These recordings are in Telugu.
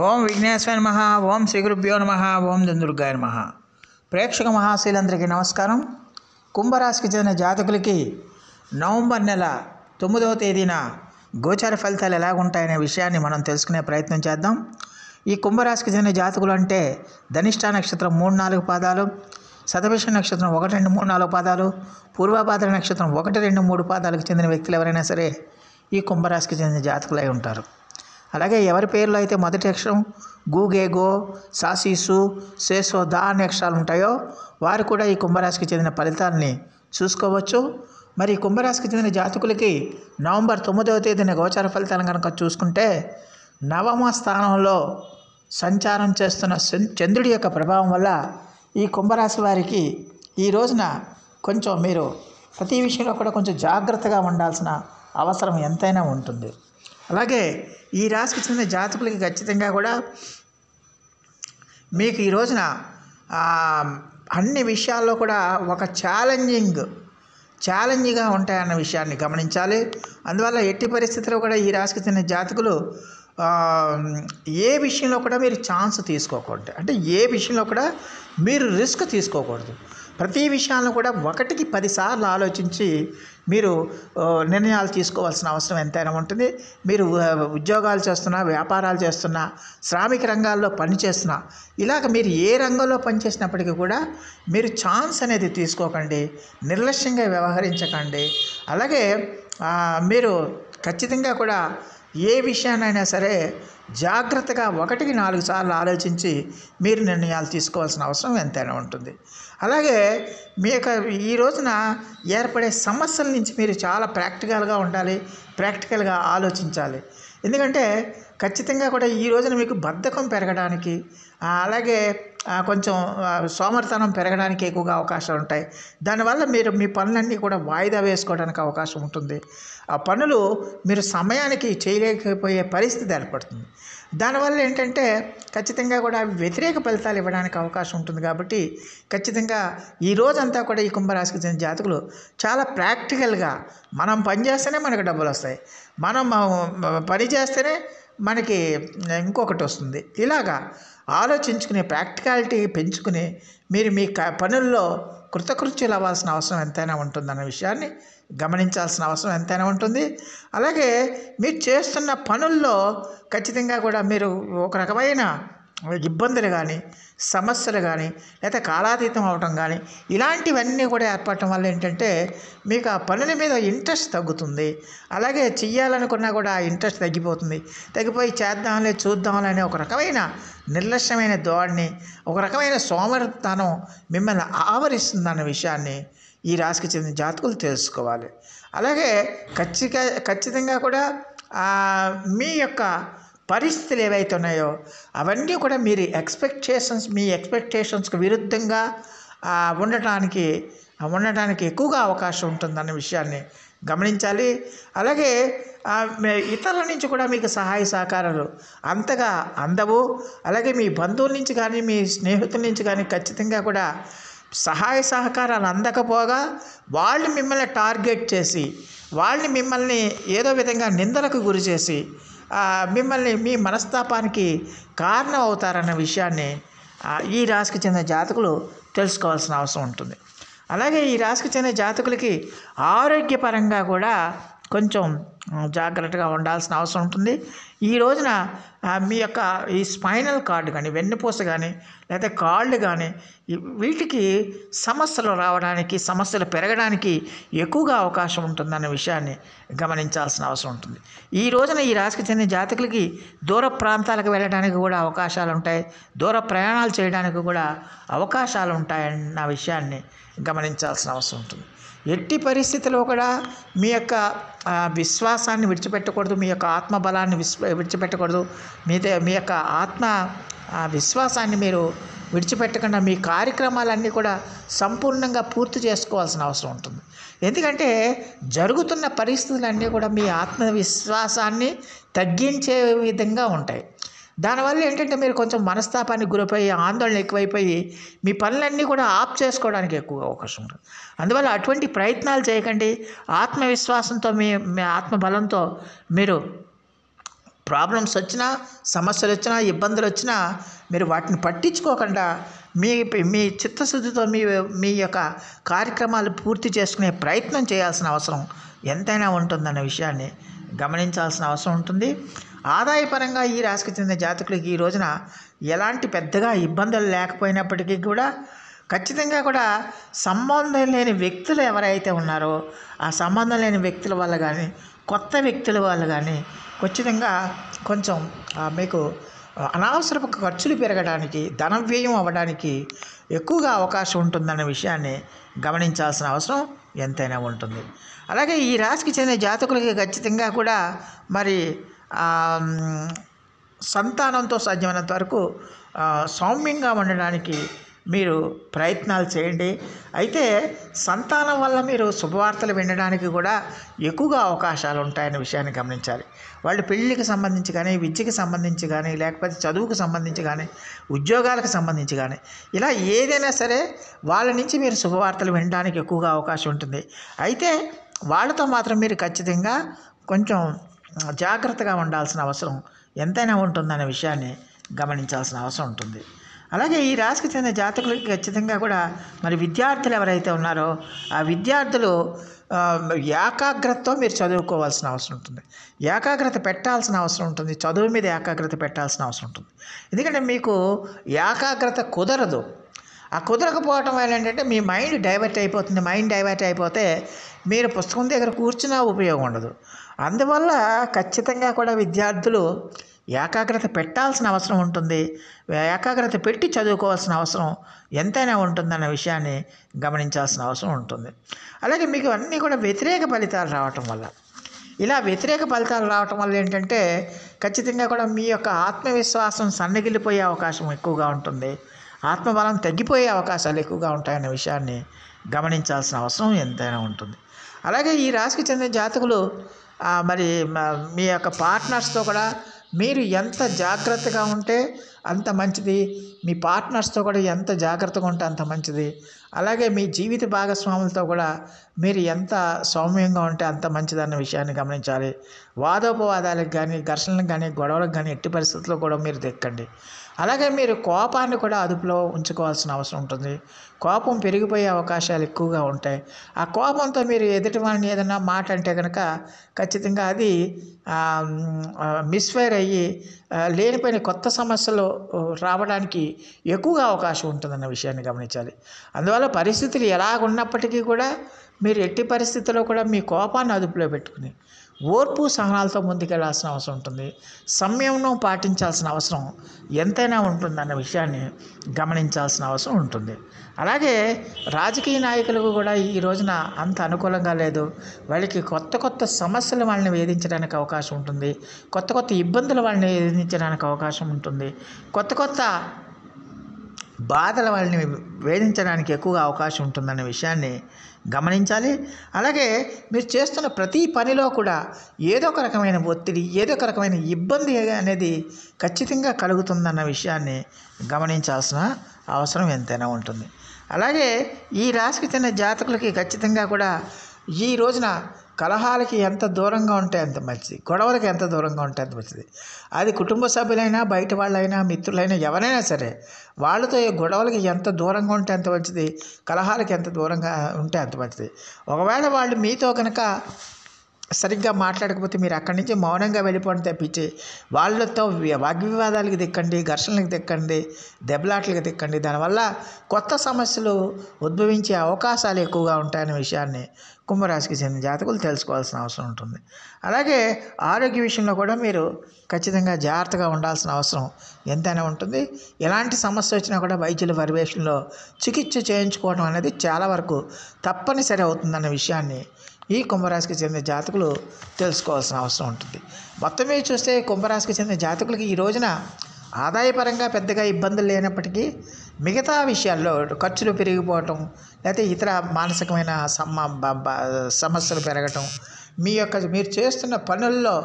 ఓం విఘ్నేశ్వర నమ ఓం శ్రీ గురుభ్యో నమ ఓం దుందుర్గాయ నమ. ప్రేక్షక మహాశీలందరికీ నమస్కారం. కుంభరాశికి చెందిన జాతకులకి నవంబర్ నెల తొమ్మిదవ తేదీన గోచార ఫలితాలు ఎలాగుంటాయనే విషయాన్ని మనం తెలుసుకునే ప్రయత్నం చేద్దాం. ఈ కుంభరాశికి చెందిన జాతకులు అంటే ధనిష్ట నక్షత్రం మూడు నాలుగు పాదాలు శతభిష నక్షత్రం ఒకటి రెండు మూడు నాలుగు పాదాలు పూర్వభాద్ర నక్షత్రం ఒకటి రెండు మూడు పాదాలకు చెందిన వ్యక్తులు ఎవరైనా సరే ఈ కుంభరాశికి చెందిన జాతకులై ఉంటారు. అలాగే ఎవరి పేర్లో అయితే మొదటి అక్షరం గూగేగో సాసీసు సేసో దా అనే అక్షరాలు ఉంటాయో వారు కూడా ఈ కుంభరాశికి చెందిన ఫలితాలని చూసుకోవచ్చు. మరి కుంభరాశికి చెందిన జాతకులకి నవంబర్ తొమ్మిదవ తేదీన గోచార ఫలితాలను కనుక చూసుకుంటే నవమ స్థానంలో సంచారం చేస్తున్న చంద్రుడి యొక్క ప్రభావం వల్ల ఈ కుంభరాశి వారికి ఈ రోజున కొంచెం మీరు ప్రతి విషయంలో కూడా కొంచెం జాగ్రత్తగా ఉండాల్సిన అవసరం ఎంతైనా ఉంటుంది. అలాగే ఈ రాశికి చెందిన జాతకులకి ఖచ్చితంగా కూడా మీకు ఈ రోజున అన్ని విషయాల్లో కూడా ఒక ఛాలెంజింగ్ ఛాలెంజ్గా ఉంటాయన్న విషయాన్ని గమనించాలి. అందువల్ల ఎట్టి పరిస్థితుల్లో కూడా ఈ రాశికి చెందిన జాతకులు ఏ విషయంలో కూడా మీరు ఛాన్స్ తీసుకోకూడదు. అంటే ఏ విషయంలో కూడా మీరు రిస్క్ తీసుకోకూడదు. ప్రతి విషయాలను కూడా ఒకటికి పదిసార్లు ఆలోచించి మీరు నిర్ణయాలు తీసుకోవాల్సిన అవసరం ఎంతైనా ఉంటుంది. మీరు ఉద్యోగాలు చేస్తున్నా వ్యాపారాలు చేస్తున్నా శ్రామిక రంగాల్లో పనిచేస్తున్నా ఇలాగ మీరు ఏ రంగంలో పనిచేసినప్పటికీ కూడా మీరు ఛాన్స్ అనేది తీసుకోకండి. నిర్లక్ష్యంగా వ్యవహరించకండి. అలాగే మీరు ఖచ్చితంగా కూడా ఏ విషయాన్నైనా సరే జాగ్రత్తగా ఒకటికి నాలుగు సార్లు ఆలోచించి మీరు నిర్ణయాలు తీసుకోవాల్సిన అవసరం ఎంతైనా ఉంటుంది. అలాగే మీ యొక్క ఈ రోజున ఏర్పడే సమస్యల నుంచి మీరు చాలా ప్రాక్టికల్గా ఉండాలి ప్రాక్టికల్గా ఆలోచించాలి. ఎందుకంటే ఖచ్చితంగా కూడా ఈ రోజున మీకు బద్ధకం పెరగడానికి అలాగే కొంచెం సోమరితనం పెరగడానికి ఎక్కువగా అవకాశాలు ఉంటాయి. దానివల్ల మీరు మీ పనులన్నీ కూడా వాయిదా వేసుకోవడానికి అవకాశం ఉంటుంది. ఆ పనులు మీరు సమయానికి చేయలేకపోయే పరిస్థితి ఏర్పడుతుంది. దానివల్ల ఏంటంటే ఖచ్చితంగా కూడా వ్యతిరేక ఫలితాలు ఇవ్వడానికి అవకాశం ఉంటుంది కాబట్టి ఖచ్చితంగా ఈ రోజంతా కూడా ఈ కుంభరాశికి చెందిన జాతకులు చాలా ప్రాక్టికల్గా మనం పని చేస్తేనే మనకు డబ్బులు వస్తాయి. మనం పని చేస్తేనే మనకి ఇంకొకటి వస్తుంది. ఇలాగా ఆలోచించుకునే ప్రాక్టికాలిటీ పెంచుకుని మీరు మీ క- పనుల్లో కృతకృత్యులు అవ్వాల్సిన అవసరం ఎంతైనా ఉంటుందన్న విషయాన్ని గమనించాల్సిన అవసరం ఎంతైనా ఉంటుంది. అలాగే మీరు చేస్తున్న పనుల్లో ఖచ్చితంగా కూడా మీరు ఒక రకమైన ఇబ్బందులు కానీ సమస్యలు కానీ లేదా కాలాతీతం అవటం కానీ ఇలాంటివన్నీ కూడా ఏర్పడటం వల్ల ఏంటంటే మీకు ఆ పనుల మీద ఇంట్రెస్ట్ తగ్గుతుంది. అలాగే చెయ్యాలనుకున్నా కూడా ఆ ఇంట్రెస్ట్ తగ్గిపోతుంది. తగ్గిపోయి చేద్దాంలే చూద్దాంలే అనే ఒక రకమైన నిర్లక్ష్యమైన ధోరణి ఒక రకమైన సోమరితనం మిమ్మల్ని ఆవరిస్తుందన్న విషయాన్ని ఈ రాశికి చెందిన జాతకులు తెలుసుకోవాలి. అలాగే ఖచ్చితంగా ఖచ్చితంగా కూడా మీ యొక్క పరిస్థితులు ఏవైతే ఉన్నాయో అవన్నీ కూడా మీరు ఎక్స్పెక్టేషన్స్ మీ ఎక్స్పెక్టేషన్స్కి విరుద్ధంగా ఉండటానికి ఉండటానికి ఎక్కువగా అవకాశం ఉంటుందన్న విషయాన్ని గమనించాలి. అలాగే ఇతరుల నుంచి కూడా మీకు సహాయ సహకారాలు అంతగా అందవు. అలాగే మీ బంధువుల నుంచి కానీ మీ స్నేహితుల నుంచి కానీ ఖచ్చితంగా కూడా సహాయ సహకారాలు అందకపోగా వాళ్ళు మిమ్మల్ని టార్గెట్ చేసి వాళ్ళని మిమ్మల్ని ఏదో విధంగా నిందలకు గురి చేసి మిమ్మల్ని మీ మనస్తాపానికి కారణం అవుతారన్న విషయాన్ని ఈ రాశికి చెందిన జాతకులు తెలుసుకోవాల్సిన అవసరం ఉంటుంది. అలాగే ఈ రాశికి చెందిన జాతకులకి ఆరోగ్యపరంగా కూడా కొంచెం జాగ్రత్తగా ఉండాల్సిన అవసరం ఉంటుంది. ఈ రోజున మీ యొక్క ఈ స్పైనల్ కార్డ్ కానీ వెన్నుపూస కానీ లేదా కాళ్ళు కానీ వీటికి సమస్యలు రావడానికి సమస్యలు పెరగడానికి ఎక్కువగా అవకాశం ఉంటుందన్న విషయాన్ని గమనించాల్సిన అవసరం ఉంటుంది. ఈ రోజున ఈ రాశికి చెందిన జాతకులకి దూర ప్రాంతాలకు వెళ్ళడానికి కూడా అవకాశాలు ఉంటాయి. దూర ప్రయాణాలు చేయడానికి కూడా అవకాశాలు ఉంటాయన్న విషయాన్ని గమనించాల్సిన అవసరం ఉంటుంది. ఎట్టి పరిస్థితిలో కూడా మీ యొక్క విశ్వాసాన్ని విడిచిపెట్టకూడదు మీ యొక్క ఆత్మబలాన్ని విశ్వ విడిచిపెట్టకూడదు. మీ ద- మీ యొక్క ఆత్మ విశ్వాసాన్ని మీరు విడిచిపెట్టకుండా మీ కార్యక్రమాలన్నీ కూడా సంపూర్ణంగా పూర్తి చేసుకోవాల్సిన అవసరం ఉంటుంది. ఎందుకంటే జరుగుతున్న పరిస్థితులన్నీ కూడా మీ ఆత్మవిశ్వాసాన్ని తగ్గించే విధంగా ఉంటాయి. దానివల్ల ఏంటంటే మీరు కొంచెం మనస్తాపానికి గురిపోయి ఆందోళన ఎక్కువైపోయి మీ పనులన్నీ కూడా ఆప్ చేసుకోవడానికి ఎక్కువ అవకాశం ఉంటుంది. అందువల్ల అటువంటి ప్రయత్నాలు చేయకండి. ఆత్మవిశ్వాసంతో మీ మీ ఆత్మబలంతో మీరు ప్రాబ్లమ్స్ వచ్చినా సమస్యలు వచ్చినా ఇబ్బందులు వచ్చినా మీరు వాటిని పట్టించుకోకుండా మీ మీ చిత్తశుద్ధితో మీ మీ యొక్క కార్యక్రమాలు పూర్తి చేసుకునే ప్రయత్నం చేయాల్సిన అవసరం ఎంతైనా ఉంటుందన్న విషయాన్ని గమనించాల్సిన అవసరం ఉంటుంది. ఆదాయపరంగా ఈ రాశికి చెందిన జాతకులకు ఈ రోజున ఎలాంటి పెద్దగా ఇబ్బందులు లేకపోయినప్పటికీ కూడా ఖచ్చితంగా కూడా సంబంధం లేని వ్యక్తులు ఎవరైతే ఉన్నారో ఆ సంబంధం లేని వ్యక్తుల వల్ల కానీ కొత్త వ్యక్తుల వల్ల కానీ ఖచ్చితంగా కొంచెం మీకు అనవసరపు ఖర్చులు పెరగడానికి ధన వ్యయం అవ్వడానికి ఎక్కువగా అవకాశం ఉంటుందన్న విషయాన్ని గమనించాల్సిన అవసరం ఎంతైనా ఉంటుంది. అలాగే ఈ రాశికి చెందిన జాతకులకి ఖచ్చితంగా కూడా మరి సంతానంతో సాధ్యమైనంత వరకు సౌమ్యంగా ఉండడానికి మీరు ప్రయత్నాలు చేయండి. అయితే సంతానం వల్ల మీరు శుభవార్తలు వినడానికి కూడా ఎక్కువగా అవకాశాలు ఉంటాయనే విషయాన్ని గమనించాలి. వాళ్ళు పెళ్ళికి సంబంధించి కానీ విద్యకి సంబంధించి కానీ లేకపోతే చదువుకు సంబంధించి కానీ ఉద్యోగాలకు సంబంధించి కానీ ఇలా ఏదైనా సరే వాళ్ళ నుంచి మీరు శుభవార్తలు వినడానికి ఎక్కువగా అవకాశం ఉంటుంది. అయితే వాళ్ళతో మాత్రం మీరు ఖచ్చితంగా కొంచెం జాగ్రత్తగా ఉండాల్సిన అవసరం ఎంతైనా ఉంటుందనే విషయాన్ని గమనించాల్సిన అవసరం ఉంటుంది. అలాగే ఈ రాశికి చెందిన జాతకులకి ఖచ్చితంగా కూడా మరి విద్యార్థులు ఎవరైతే ఉన్నారో ఆ విద్యార్థులు ఏకాగ్రతతో మీరు చదువుకోవాల్సిన అవసరం ఉంటుంది. ఏకాగ్రత పెట్టాల్సిన అవసరం ఉంటుంది. చదువు మీద ఏకాగ్రత పెట్టాల్సిన అవసరం ఉంటుంది. ఎందుకంటే మీకు ఏకాగ్రత కుదరదు. ఆ కుదరకపోవటం వల్ల ఏంటంటే మీ మైండ్ డైవర్ట్ అయిపోతుంది. మైండ్ డైవర్ట్ అయిపోతే మీరు పుస్తకం దగ్గర కూర్చున్నా ఉపయోగం ఉండదు. అందువల్ల ఖచ్చితంగా కూడా విద్యార్థులు ఏకాగ్రత పెట్టాల్సిన అవసరం ఉంటుంది. ఏకాగ్రత పెట్టి చదువుకోవాల్సిన అవసరం ఎంతైనా ఉంటుందన్న విషయాన్ని గమనించాల్సిన అవసరం ఉంటుంది. అలాగే మీకు అన్నీ కూడా వ్యతిరేక ఫలితాలు రావటం వల్ల. ఇలా వ్యతిరేక ఫలితాలు రావటం వల్ల ఏంటంటే ఖచ్చితంగా కూడా మీ యొక్క ఆత్మవిశ్వాసం సన్నగిల్లిపోయే అవకాశం ఎక్కువగా ఉంటుంది. ఆత్మబలం తగ్గిపోయే అవకాశాలు ఎక్కువగా ఉంటాయన్న విషయాన్ని గమనించాల్సిన అవసరం ఎంతైనా ఉంటుంది. అలాగే ఈ రాశికి చెందిన జాతకులు మరి మీ యొక్క పార్ట్నర్స్తో కూడా మీరు ఎంత జాగ్రత్తగా ఉంటే అంత మంచిది. మీ పార్ట్నర్స్తో కూడా ఎంత జాగ్రత్తగా ఉంటే అంత మంచిది. అలాగే మీ జీవిత భాగస్వాములతో కూడా మీరు ఎంత సౌమ్యంగా ఉంటే అంత మంచిదన్న విషయాన్ని గమనించాలి. వాదోపవాదాలకు కానీ ఘర్షణలకు కానీ గొడవలకు కానీ ఎట్టి పరిస్థితుల్లో కూడా మీరు దెక్కండి. అలాగే మీరు కోపాన్ని కూడా అదుపులో ఉంచుకోవాల్సిన అవసరం ఉంటుంది. కోపం పెరిగిపోయే అవకాశాలు ఎక్కువగా ఉంటాయి. ఆ కోపంతో మీరు ఎదుటి ఏదైనా మాట అంటే కనుక ఖచ్చితంగా అది మిస్ఫైర్ అయ్యి లేనిపోయిన కొత్త సమస్యలు రావడానికి ఎక్కువగా అవకాశం ఉంటుందన్న విషయాన్ని గమనించాలి. అందువల్ల పరిస్థితులు ఎలాగున్నప్పటికీ కూడా మీరు ఎట్టి పరిస్థితుల్లో కూడా మీ కోపాన్ని అదుపులో పెట్టుకుని ఓర్పు సహనాలతో ముందుకెళ్ళాల్సిన అవసరం ఉంటుంది. సంయమనం పాటించాల్సిన అవసరం ఎంతైనా ఉంటుందన్న విషయాన్ని గమనించాల్సిన అవసరం ఉంటుంది. అలాగే రాజకీయ నాయకులకు కూడా ఈ రోజున అంత అనుకూలంగా లేదు. వాళ్ళకి కొత్త కొత్త సమస్యలు వాళ్ళని వేధించడానికి అవకాశం ఉంటుంది. కొత్త కొత్త ఇబ్బందులు వాళ్ళని వేధించడానికి అవకాశం ఉంటుంది. కొత్త కొత్త బాధల వాళ్ళని వేధించడానికి ఎక్కువగా అవకాశం ఉంటుందనే విషయాన్ని గమనించాలి. అలాగే మీరు చేస్తున్న ప్రతి పనిలో కూడా ఏదో ఒక రకమైన ఒత్తిడి ఏదో ఒక రకమైన ఇబ్బంది అనేది ఖచ్చితంగా కలుగుతుందన్న విషయాన్ని గమనించాల్సిన అవసరం ఎంతైనా ఉంటుంది. అలాగే ఈ రాశికి చెందిన జాతకులకి ఖచ్చితంగా కూడా ఈ రోజున కలహాలకి ఎంత దూరంగా ఉంటే అంత మంచిది. గొడవలకి ఎంత దూరంగా ఉంటే అంత మంచిది. అది కుటుంబ సభ్యులైనా బయట వాళ్ళైనా మిత్రులైనా ఎవరైనా సరే వాళ్ళతో గొడవలకి ఎంత దూరంగా ఉంటే అంత మంచిది. కలహాలకి ఎంత దూరంగా ఉంటే అంత మంచిది. ఒకవేళ వాళ్ళు మీతో కనుక సరిగ్గా మాట్లాడకపోతే మీరు అక్కడి నుంచి మౌనంగా వెళ్ళిపోవడం తప్పించి వాళ్ళతో వాగ్వివాదాలకు దిక్కండి ఘర్షణలకు దిక్కండి దెబ్బలాట్లకు దిక్కండి. దానివల్ల కొత్త సమస్యలు ఉద్భవించే అవకాశాలు ఎక్కువగా ఉంటాయనే విషయాన్ని కుంభరాశికి చెందిన జాతకులు తెలుసుకోవాల్సిన అవసరం ఉంటుంది. అలాగే ఆరోగ్య విషయంలో కూడా మీరు ఖచ్చితంగా జాగ్రత్తగా ఉండాల్సిన అవసరం ఎంతైనా ఉంటుంది. ఎలాంటి సమస్య వచ్చినా కూడా వైద్యుల పర్యవేక్షణలో చికిత్స చేయించుకోవడం అనేది చాలా వరకు తప్పనిసరి అవుతుందన్న విషయాన్ని ఈ కుంభరాశికి చెందిన జాతకులు తెలుసుకోవాల్సిన అవసరం ఉంటుంది. మొత్తం మీద చూస్తే కుంభరాశికి చెందిన జాతకులకి ఈ రోజున ఆదాయపరంగా పెద్దగా ఇబ్బందులు లేనప్పటికీ మిగతా విషయాల్లో ఖర్చులు పెరిగిపోవటం లేకపోతే ఇతర మానసికమైన సమ బ- సమస్యలు పెరగటం మీ యొక్క మీరు చేస్తున్న పనుల్లో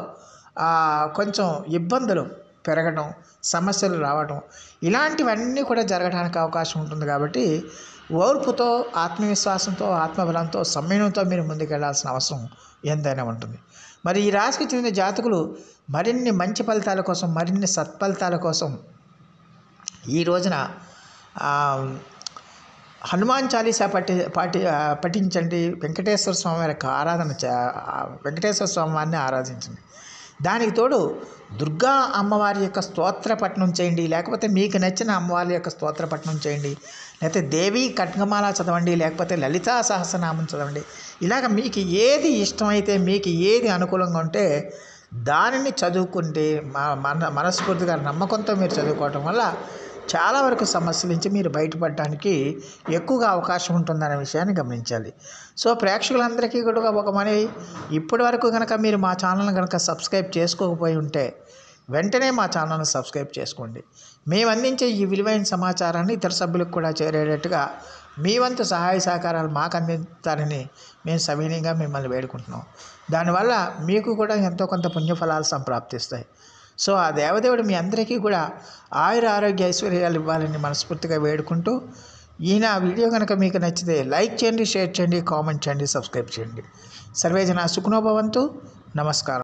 కొంచెం ఇబ్బందులు పెరగడం సమస్యలు రావడం ఇలాంటివన్నీ కూడా జరగడానికి అవకాశం ఉంటుంది కాబట్టి ఓర్పుతో ఆత్మవిశ్వాసంతో ఆత్మబలంతో సమ్మేళనంతో మీరు ముందుకెళ్ళాల్సిన అవసరం ఎంతైనా ఉంటుంది. మరి ఈ రాశికి చెందిన జాతకులు మరిన్ని మంచి ఫలితాల కోసం మరిన్ని సత్ఫలితాల కోసం ఈ రోజున హనుమాన్ చాలీసా పట్టి పాటి పఠించండి. వెంకటేశ్వర స్వామి వారి యొక్క ఆరాధన వెంకటేశ్వర స్వామి వారిని ఆరాధించండి. దానికి తోడు దుర్గా అమ్మవారి యొక్క స్తోత్ర పఠనం చేయండి. లేకపోతే మీకు నచ్చిన అమ్మవారి యొక్క స్తోత్ర పఠనం చేయండి. లేకపోతే దేవి ఖడ్గమాల చదవండి లేకపోతే లలితా సహస్రనామం చదవండి. ఇలాగ మీకు ఏది ఇష్టమైతే మీకు ఏది అనుకూలంగా ఉంటే దానిని చదువుకుంటే మన మనస్ఫూర్తిగా నమ్మకంతో మీరు చదువుకోవటం వల్ల చాలా వరకు సమస్యల నుంచి మీరు బయటపడటానికి ఎక్కువగా అవకాశం ఉంటుందనే విషయాన్ని గమనించాలి. సో ప్రేక్షకులందరికీ కూడా ఒక మనవి ఇప్పటి వరకు కనుక మీరు మా ఛానల్ని కనుక సబ్స్క్రైబ్ చేసుకోకపోయి ఉంటే వెంటనే మా ఛానల్ని సబ్స్క్రైబ్ చేసుకోండి. మేము అందించే ఈ విలువైన సమాచారాన్ని ఇతర సభ్యులకు కూడా చేరేటట్టుగా మీ వంతు సహాయ సహకారాలు మాకు అందిస్తారని మేము సవినీయంగా మిమ్మల్ని వేడుకుంటున్నాం. దానివల్ల మీకు కూడా ఎంతో కొంత పుణ్యఫలాలు సంప్రాప్తిస్తాయి. సో ఆ దేవదేవుడు మీ అందరికీ కూడా ఆయుర ఆరోగ్య ఐశ్వర్యాలు ఇవ్వాలని మనస్ఫూర్తిగా వేడుకుంటూ ఈయన వీడియో కనుక మీకు నచ్చితే లైక్ చేయండి షేర్ చేయండి కామెంట్ చేయండి సబ్స్క్రైబ్ చేయండి. సర్వేజన సుఖనోభవంతు నమస్కారం.